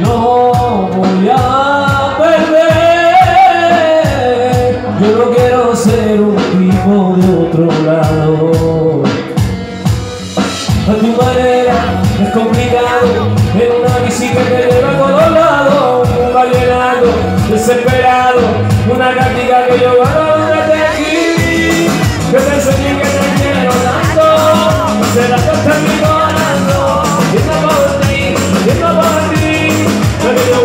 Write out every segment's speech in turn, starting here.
No voy a perder. Yo no quiero ser un tipo de otro lado. A tu manera es complicado. En una bici que te lleva a todos lados. Un desesperado. Una práctica que yo guardo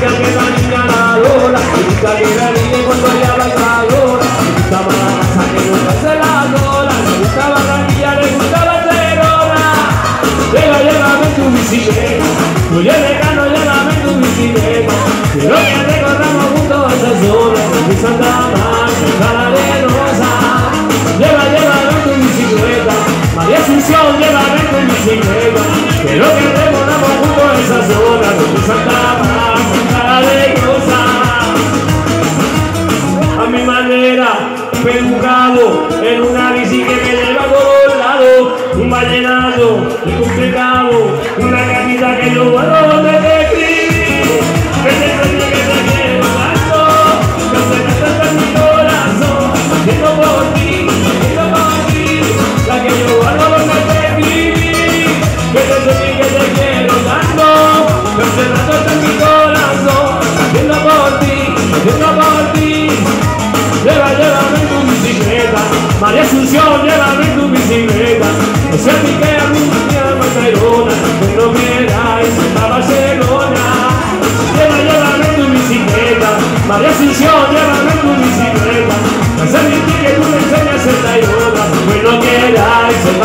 la primerita que la niña la adora, y la que la niña cuando ella baila adora, le gustaba la casa que nunca se la adora, le gustaba la Llega, llévame tu bicicleta, tú en tu bicicleta, quiero que recorramos juntos esa zona, de Santa Marta, Arenosa, lleva, tu bicicleta, María tu bicicleta, quiero que juntos esa zona, pelucado, en una bici que me lleva a todos lados, un vallenato complicado, una camisa que yo donde te María Asunción, llévame tu bicicleta. No sé que a me llama Tayrona Que no quieras a Barcelona. Lleva, llévame tu bicicleta. María Asunción, llévame tu bicicleta. No sé que tú me enseñas en Tayrona Que no quieras a